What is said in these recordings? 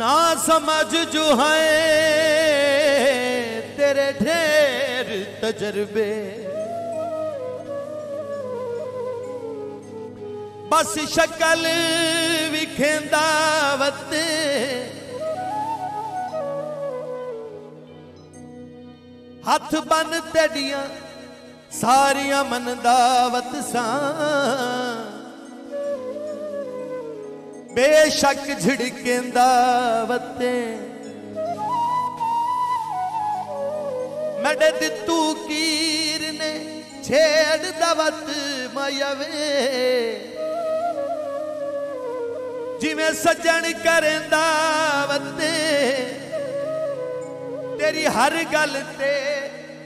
ना समझ जो है, तेरे ढेर तजर्बे। बस शक्ल विखेंदा वते हथ बन तेडियाँ, सारियाँ मन दावत सा। ਬੇਸ਼ੱਕ ਝਿੜਕੇਂਦਾ ਵਤੇ। ਮੜੇ ਦਿੱਤੂ ਕੀਰ ਨੇ ਛੇੜਦਾ ਵਤ ਮਯਵੇ। ਜਿਵੇਂ ਸੱਜਣ ਕਰੇਂਦਾ ਵਤੇ। ਤੇਰੀ ਹਰ ਗੱਲ ਤੇ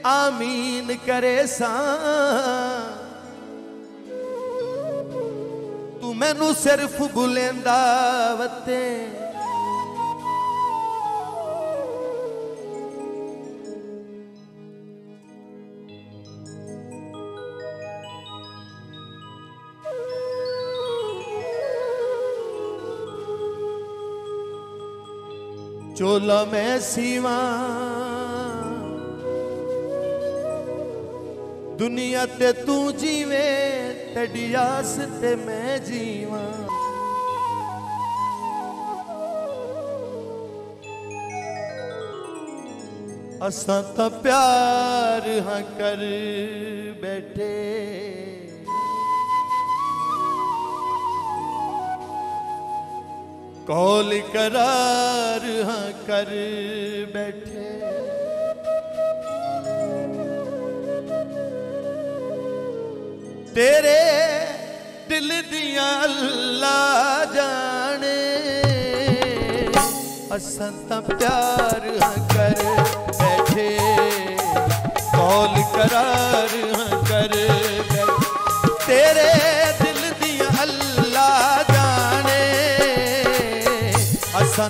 ਆਮੀਨ ਕਰੇ ਸਾਂ। ਤੂੰ ਮੈਨੂੰ ਸਿਰਫ ਬੁਲੇਂਦਾ ਵਤੇ। ਚੋਲਾ ਮੈਂ ਸੀਵਾ। दुनिया ते तू जीवे तेरी आस ते मैं जीवा। असां तो प्यार हाँ कर बैठे। कौल करार हाँ कर बैठे। तेरे दिल दिया अल्लाह जाने। असां तां प्यार हाँ कर बैठे, कौल करार हाँ कर तेरे दिल दिया अल्लाह जाने, असां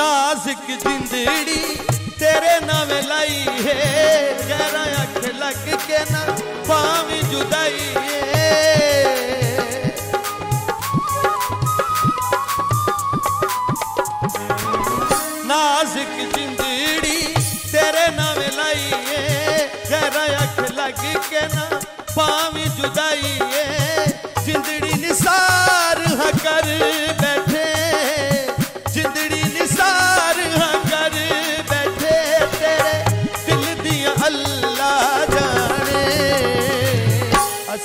नाजिक जिंदड़ी तेरे नाम लाई है। अख लग के ना पावी जुदाई है। नाजिक जिंदड़ी तेरे नाम लाई है। अख लग के ना पावी जुदाई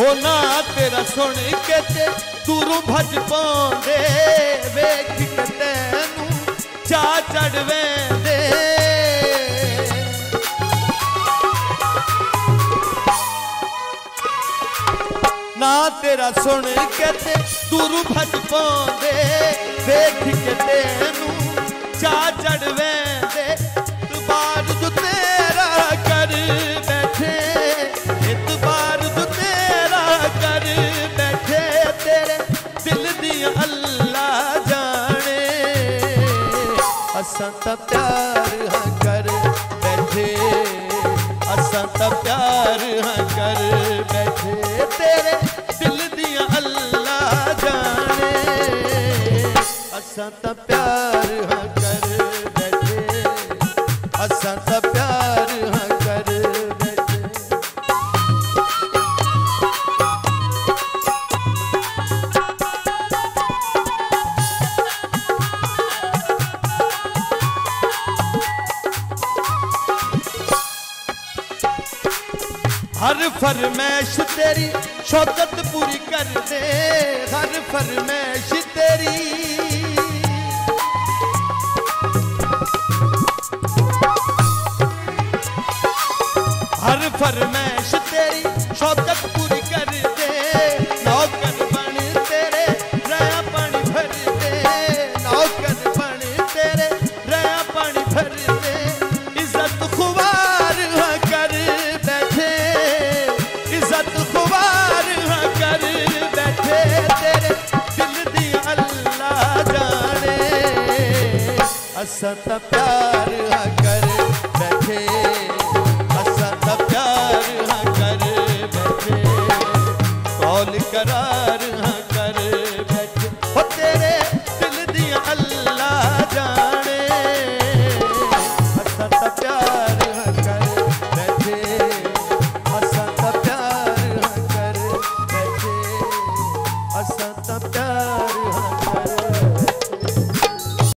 ਹੋਣਾ ਤੇਰਾ ਸੁਣ ਕੇ ਤੇ ਦੂਰੋਂ ਭੱਜ ਪਾਉਂਦੇ ਵੇਖ ਕੇ ਤੈਨੂੰ ਚਾ ਚੜਵੇਂਦੇ ਨਾ ਤੇਰਾ ਸੁਣ ਕੇ ਤੇ ਦੂਰੋਂ ਭੱਜ ਪਾਉਂਦੇ ਵੇਖ ਕੇ ਤੈਨੂੰ ਚਾ ਚੜਵੇਂਦੇ ਤੂੰ असां प्यार हाँ कर बैठे। असां त प्यार हाँ कर बैठे। तेरे दिल दिया अल्लाह जाने। असां त प्यार हाँ कर बैठे। असां त हर फरमैश तेरी शौकत पूरी कर दे हर फरमैश सत प्यार है